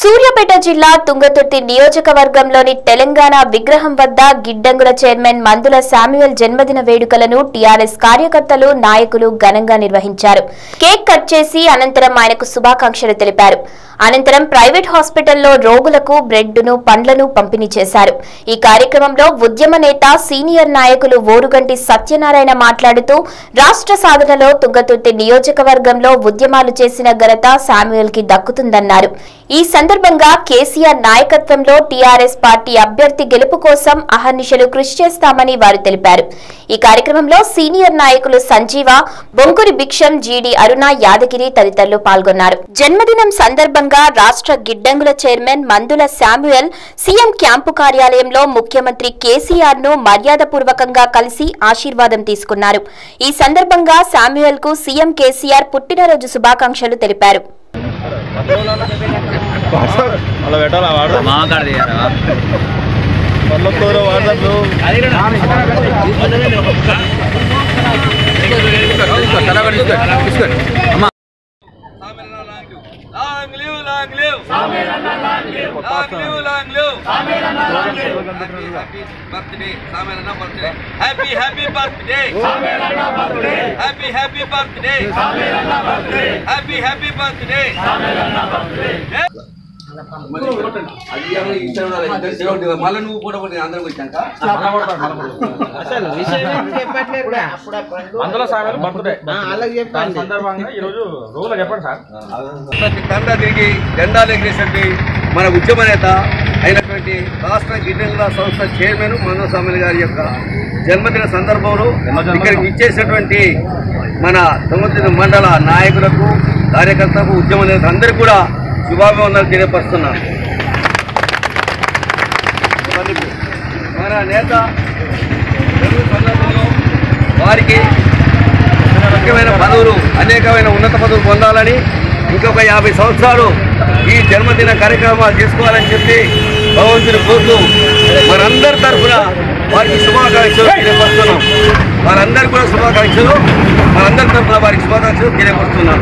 సూర్యాపేట జిల్లా తుంగతుర్తి నియోజకవర్గంలోని తెలంగాణ విగ్రహం వద్ద గిడ్డంగుల చైర్మన్ మందుల శామ్యుయల్ జన్మదిన వేడుకలను టీఆర్ఎస్ కార్యకర్తలు నాయకులు ఘనంగా నిర్వహించారు. కేక్ కట్ చేసి అనంతరం ఆయనకు శుభాకాంక్షలు తెలిపారు. అనంతరం ప్రైవేట్ హాస్పిటల్లో రోగులకు బ్రెడ్ను పండ్లను పంపిణీ చేశారు. ఈ కార్యక్రమంలో ఉద్యమ నేత సీనియర్ నాయకులు ఓరుగంటి సత్యనారాయణ మాట్లాడుతూ రాష్ట్ర సాధనలో తుంగతుర్తి నియోజకవర్గంలో ఉద్యమాలు చేసిన ఘనత శామ్యుయల్కి దక్కుతుందన్నారు. ఈ సందర్భంగా కేసీఆర్ నాయకత్వంలో టీఆర్ఎస్ పార్టీ అభ్యర్థి గెలుపు కోసం అహర్నిశలు కృషి చేస్తామని వారు తెలిపారు. ఈ కార్యక్రమంలో సీనియర్ నాయకులు సంజీవ బొంకురి భిక్షం జీడి అరుణ యాదగిరి తదితరులు పాల్గొన్నారు. జన్మదినం సందర్భంగా రాష్ట్ర గిడ్డంగుల chairman Mandula Samuel CM camp కార్యాలయంలో ముఖ్యమంత్రి కేసీఆర్ను మర్యాదపూర్వకంగా కలిసి ఆశీర్వాదం తీసుకున్నారు. ఈ సందర్భంగా శామ్యుయల్కు సీఎం కేసీఆర్ పుట్టినరోజు శుభాకాంక్షలు తెలిపారు. అలా Long live, long live. Swami long live. Long live, long live. Swami long live. Happy, happy birthday. Swami birthday. Happy, happy birthday. Swami birthday. Happy, happy birthday. Swami birthday. Happy, happy birthday. Swami birthday. మళ్ళీ నువ్వు కూడా అందరికి వచ్చాక అందులో sir birthday దాని సందర్భంగా ఈ రోజు రోజులో చెప్పండి సార్. ప్రతి తండ్రి తిరిగి జెండాలు ఎగిరేసండి మన ఉద్యమ నేత అయినటువంటి రాష్ట్ర గిడ్డంగుల సంస్థ చైర్మన్ మనోస్వామి గారి యొక్క జన్మదిన సందర్భంలో ఇక్కడికి ఇచ్చేసినటువంటి మన తొమ్మిది మండల నాయకులకు కార్యకర్తలకు ఉద్యమ నేత అందరికీ కూడా శుభాభివందనలు తెలియపరుస్తున్నాను మన నేత తెలుగు సందర్భంలో వారికి ముఖ్యమైన పదవులు అనేకమైన ఉన్నత పదవులు పొందాలని ఇంకొక యాభై సంవత్సరాలు ఈ జన్మదిన కార్యక్రమాలు చేసుకోవాలని చెప్పి భగవంతుని కోరుతూ మనందరి తరఫున వారికి శుభాకాంక్షలు తెలియపరుస్తున్నాం. వారందరికీ కూడా శుభాకాంక్షలు. మనందరి తరఫున వారికి శుభాకాంక్షలు తెలియపరుస్తున్నాం.